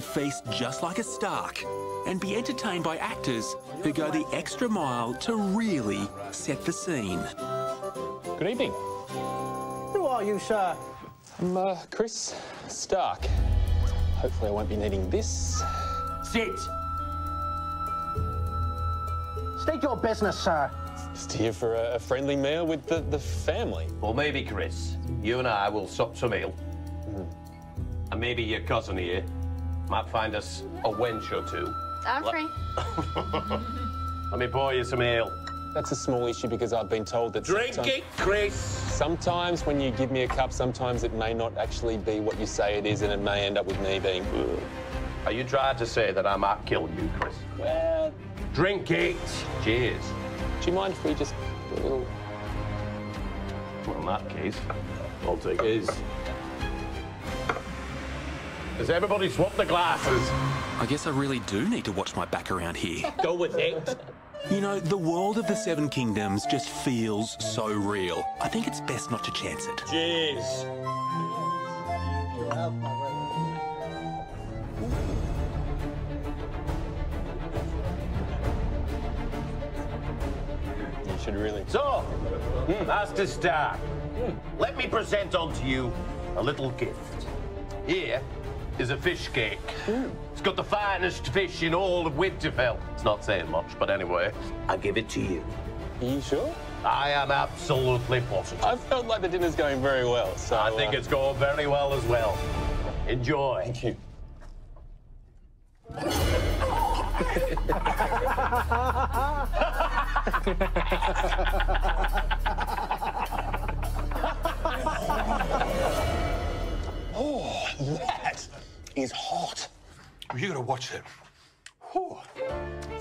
feast just like a Stark and be entertained by actors who go the extra mile to really set the scene. Good evening. Who are you, sir? I'm uh, Chris Stark. Hopefully I won't be needing this. Sit. State your business, sir. Just here for a, a friendly meal with the, the family. Well, maybe, Chris, you and I will sup some ale. And maybe your cousin here might find us a wench or two. I'm Let- free. Let me pour you some ale. That's a small issue because I've been told that Drink sometime- it, Chris. sometimes when you give me a cup, sometimes it may not actually be what you say it is and it may end up with me being... "Ugh." Are you trying to say that I might kill you, Chris? Well, Drink it. Cheers. do you mind if we just do a little... Well, in that case, I'll take his. Has everybody swapped the glasses? I guess I really do need to watch my back around here. Go with it. You know, the world of the Seven Kingdoms just feels so real. I think it's best not to chance it. Cheers. You should really... So, hmm, Master Stark, hmm, let me present unto you a little gift. Here is a fish cake. It's got the finest fish in all of Winterfell. It's not saying much, but anyway, I give it to you. Are you sure? I am absolutely positive. I felt like the dinner's going very well, so... I think uh, it's going very well as well. Enjoy. Thank you. oh, that is hot. You gotta watch it.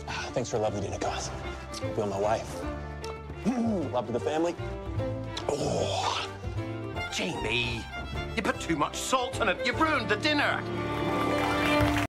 Ah, thanks for a lovely dinner, guys. Be my. Mm, love to the family. Oh, Jamie, you put too much salt in it. You've ruined the dinner.